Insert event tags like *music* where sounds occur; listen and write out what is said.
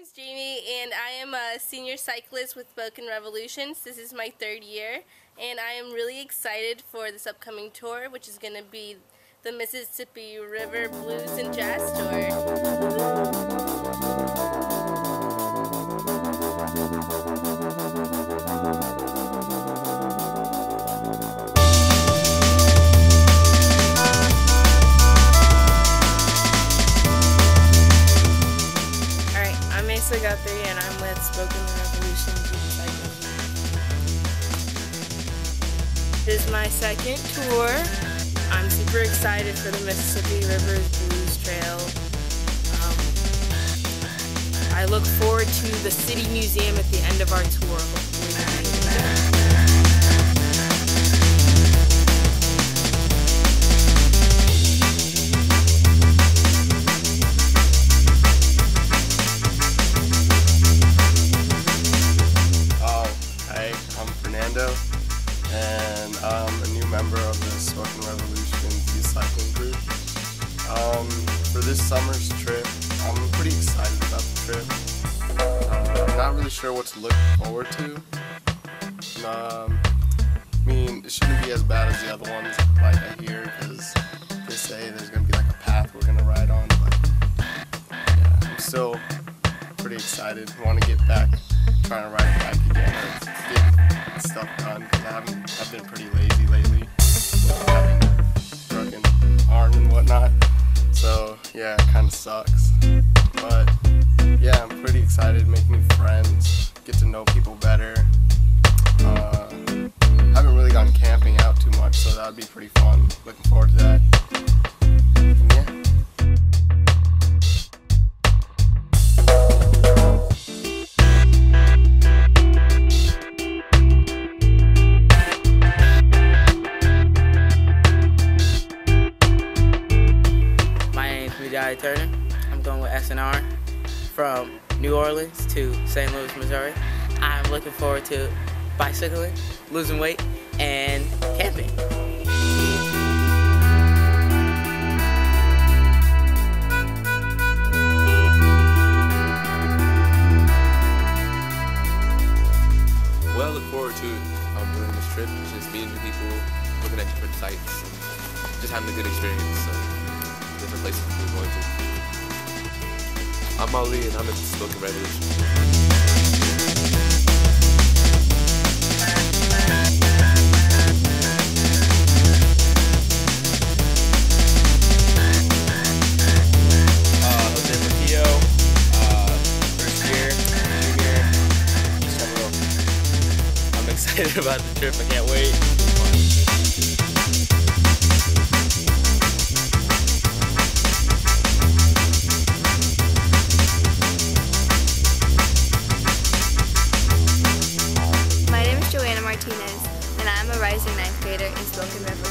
name's Jamie, and I am a senior cyclist with Spoke 'n Revolutions. This is my third year, and I am really excited for this upcoming tour, which is going to be the Mississippi River Blues and Jazz Tour. Asa Guthrie and I'm with Spoke 'n Revolution This is my second tour. I'm super excited for the Mississippi Rivers Blues Trail. Um, I look forward to the City Museum at the end of our tour. Um, for this summer's trip, I'm pretty excited about the trip. I'm not really sure what to look forward to. Um, I mean, it shouldn't be as bad as the other ones, like I hear, because they say there's going to be like a path we're going to ride on, but yeah, I'm still pretty excited. Want to get back, trying to ride bike again stuff done because I haven't. I've been pretty lazy lately yeah, it kind of sucks. But yeah, I'm pretty excited. to Make new friends, get to know people better. Uh, haven't really gone camping out too much, so that would be pretty fun. Jai Turner. I'm going with SNR from New Orleans to St. Louis, Missouri. I'm looking forward to bicycling, losing weight, and camping. What I look forward to um, during this trip is just meeting people, looking at different sites, just having a good experience. So different places we're going to. I'm Ali and I'm at Spoke 'n Revolution. Uh, uh, excited *laughs* about the trip. I can't wait. Martinez,